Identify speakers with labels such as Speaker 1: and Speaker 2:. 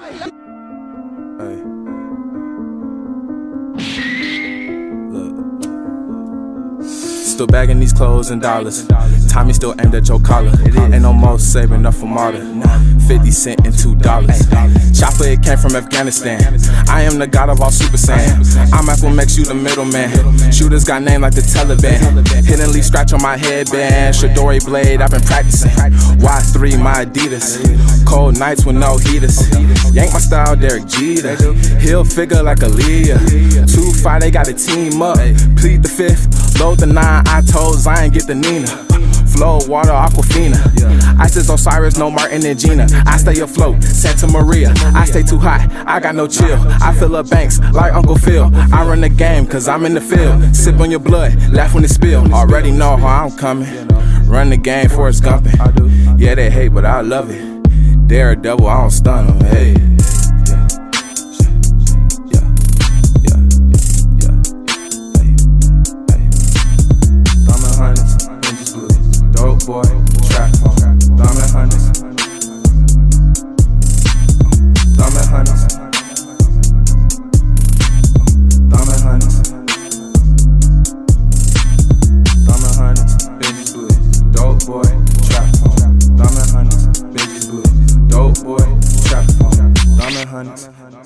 Speaker 1: Hey. Still bagging these clothes and dollars. Tommy still aimed at your collar. Ain't no more saving up for martyr. 50 cent and two dollars. It came from Afghanistan. I am the god of all Super Saiyan. I'm Apple makes you the middleman. Shooters got named like the Taliban. Hidden Leaf scratch on my headband. Shadori blade, I've been practicing. Y3, my Adidas. Cold nights with no heaters. Yank my style, Derek Jeter. He'll figure like a Aaliyah. Two five, they gotta team up. Plead the fifth, load the nine. I told Zion get the Nina. Flow, water, Aquafina. Isis, Osiris, no Martin and Gina. I stay afloat, Santa Maria. I stay too hot, I got no chill. I fill up banks like Uncle Phil. I run the game, cause I'm in the field. Sip on your blood, laugh when it spill. Already know how I'm coming. Run the game, for Forrest Gumpin'. Yeah, they hate, but I love it. Daredevil, I don't stun them. Hey. boy, trap phone, diamond hunters. Diamond hunters. Diamond hunters. Diamond hunters, bitches. Dope boy, trap. Diamond hunters, bitches good. Dope boy, trap. Diamond hunters.